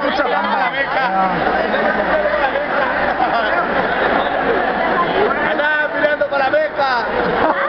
¡Cucho! Yo a la beca!